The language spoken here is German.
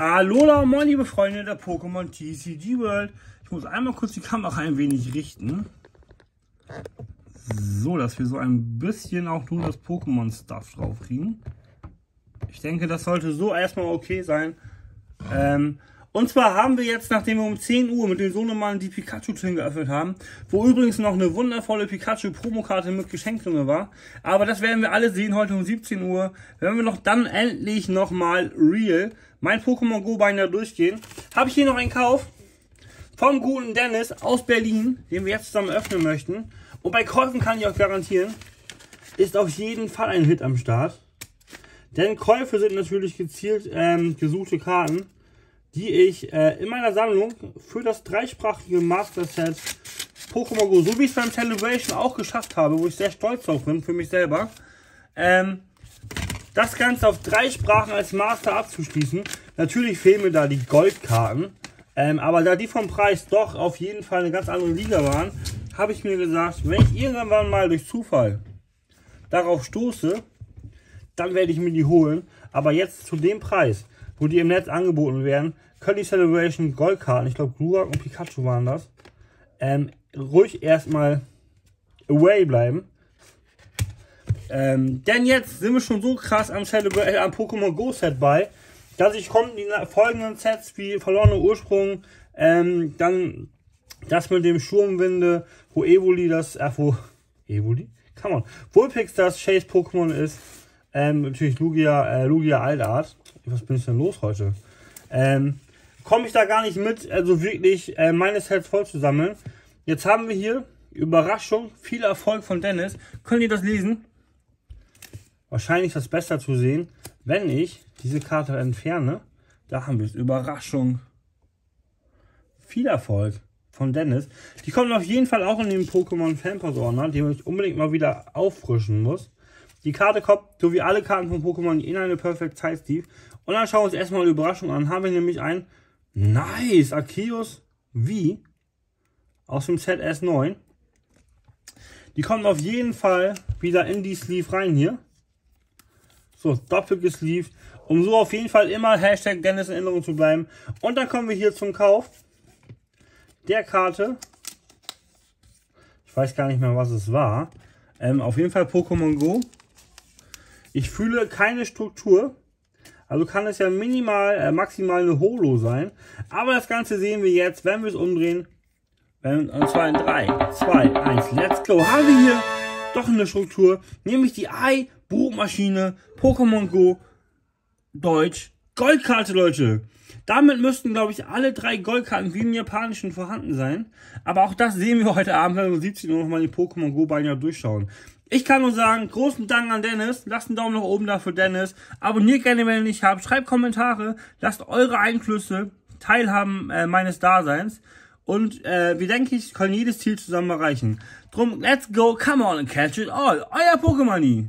Alola, moin liebe Freunde der Pokémon TCG World. Ich muss einmal kurz die Kamera ein wenig richten. So, dass wir so ein bisschen auch nur das Pokémon-Stuff drauf kriegen. Ich denke, das sollte so erstmal okay sein. Ähm, und zwar haben wir jetzt, nachdem wir um 10 Uhr mit den Sohnemann die Pikachu-Tin geöffnet haben, wo übrigens noch eine wundervolle Pikachu-Promokarte mit Geschenk drin war. Aber das werden wir alle sehen heute um 17 Uhr. Wenn wir noch dann endlich nochmal real mein Pokémon Go Binder durchgehen, habe ich hier noch einen Kauf vom guten Dennis aus Berlin, den wir jetzt zusammen öffnen möchten. Und bei Käufen kann ich euch garantieren, ist auf jeden Fall ein Hit am Start. Denn Käufe sind natürlich gezielt ähm, gesuchte Karten die ich äh, in meiner Sammlung für das dreisprachige Master Set Pokémon Go, so wie ich es beim Celebration auch geschafft habe, wo ich sehr stolz drauf bin, für mich selber, ähm, das Ganze auf drei Sprachen als Master abzuschließen. Natürlich fehlen mir da die Goldkarten, ähm, aber da die vom Preis doch auf jeden Fall eine ganz andere Liga waren, habe ich mir gesagt, wenn ich irgendwann mal durch Zufall darauf stoße, dann werde ich mir die holen. Aber jetzt zu dem Preis wo die im Netz angeboten werden, können die Celebration Goldkarten, ich glaube Glurak und Pikachu waren das, ähm, ruhig erstmal away bleiben. Ähm, denn jetzt sind wir schon so krass am, Celebra äh, am Pokémon Go Set bei, dass ich kommen die folgenden Sets wie verlorene Ursprung, ähm, dann das mit dem Sturmwinde, wo Evoli das, äh, wo, Evoli? Come on. Vulpix das Chase Pokémon ist, ähm, natürlich Lugia, äh, Lugia Altart. Was bin ich denn los heute? Ähm, Komme ich da gar nicht mit, also wirklich äh, meine Sets voll zu sammeln. Jetzt haben wir hier, Überraschung, viel Erfolg von Dennis. Könnt ihr das lesen? Wahrscheinlich das besser zu sehen, wenn ich diese Karte entferne. Da haben wir es. Überraschung. Viel Erfolg von Dennis. Die kommen auf jeden Fall auch in den Pokémon Fanpass Ordner, den ich unbedingt mal wieder auffrischen muss. Die Karte kommt, so wie alle Karten von Pokémon, in eine Perfect Size Steve. Und dann schauen wir uns erstmal die Überraschung an. Haben wir nämlich ein Nice Arceus V aus dem Set S9. Die kommt auf jeden Fall wieder in die Sleeve rein hier. So, doppelt Sleeve. Um so auf jeden Fall immer Hashtag Dennis in Erinnerung zu bleiben. Und dann kommen wir hier zum Kauf der Karte. Ich weiß gar nicht mehr, was es war. Ähm, auf jeden Fall Pokémon Go. Ich fühle keine Struktur. Also kann es ja minimal, äh, maximal eine Holo sein. Aber das Ganze sehen wir jetzt, wenn wir es umdrehen. Wenn, und zwar in 3, 2, 1, let's go. Haben wir hier doch eine Struktur. Nämlich die Ei Buchmaschine Pokémon Go Deutsch Goldkarte, Leute. Damit müssten, glaube ich, alle drei Goldkarten wie im Japanischen vorhanden sein. Aber auch das sehen wir heute Abend, wenn wir um 17 Uhr nochmal die Pokémon Go Beine durchschauen. Ich kann nur sagen, großen Dank an Dennis. Lasst einen Daumen nach oben da für Dennis. Abonniert gerne, wenn ihr nicht habt. Schreibt Kommentare. Lasst eure Einflüsse teilhaben äh, meines Daseins. Und äh, wir denke ich, können jedes Ziel zusammen erreichen. Drum, let's go, come on and catch it all. Euer Pokémon.